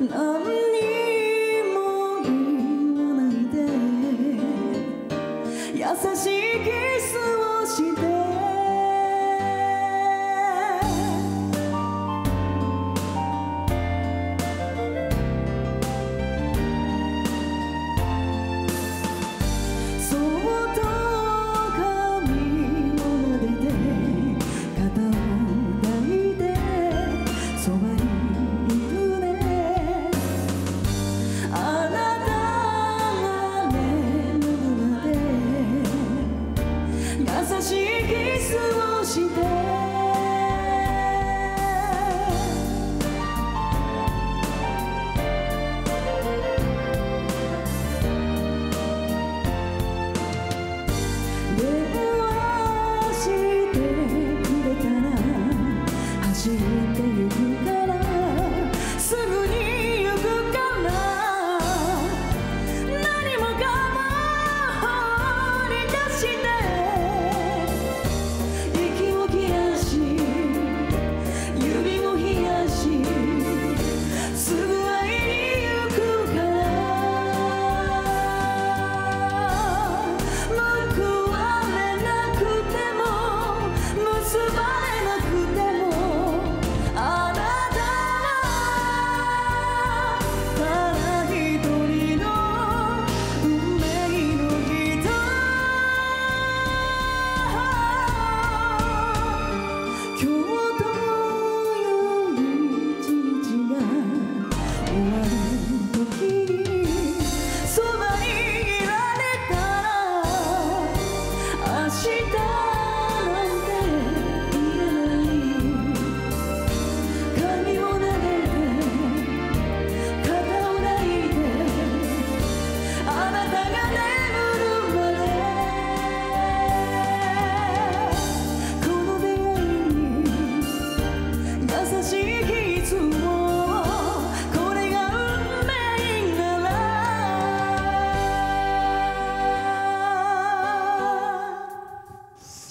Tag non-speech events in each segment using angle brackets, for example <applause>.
No. đi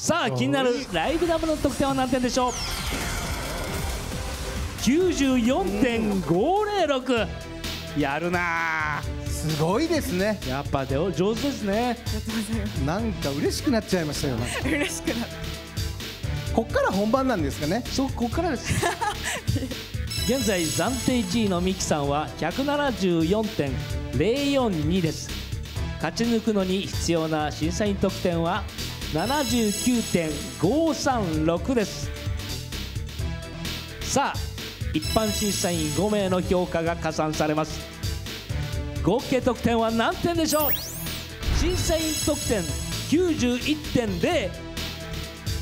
さあ気になるライブダムの得点は何点でしょう？94.506やるなすごいですね。やっぱでお上手ですね。なんか嬉しくなっちゃいましたよ。なんか嬉しくなっこっから本番なんですかね。そうここからです。<laughs> 現在暫定1位のミキさんは174.042です。勝ち抜くのに必要な審査員得点は79.536です。さあ一般審査員5名の評価が加算されます。合計得点は何点でしょう？審査員得点91.0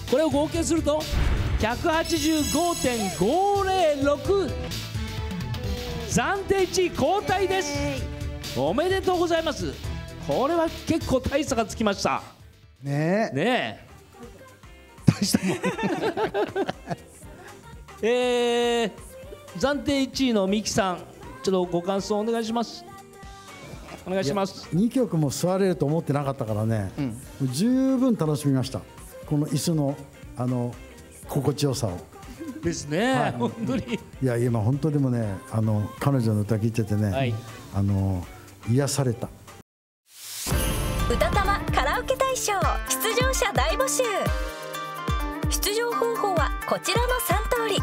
これを合計すると185.506暫定1位交代です。おめでとうございます。これは結構大差がつきましたねえ。ね大したもん。え <laughs> えー、暫定1位のミキさんちょっとご感想お願いします。お願いします。2曲も座れると思ってなかったからね、十分楽しみました。この椅子のあの心地よさを。ですね、本当に。いや今本当でもねあの彼女の歌聞いててね、はい。あの癒された。歌たまカラオケ大賞出場者大募集出場方法はこちらの3通り。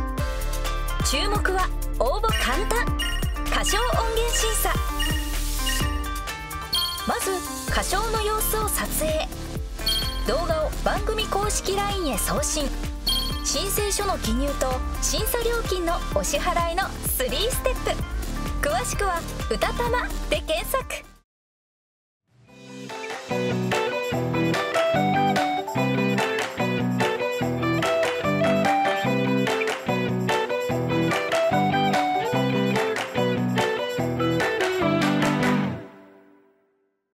注目は応募簡単。歌唱音源審査。まず歌唱の様子を撮影。動画を番組公式 LINE へ送信。申請書の記入と審査料金のお支払いの3ステップ。詳しくは「歌たま」で検索。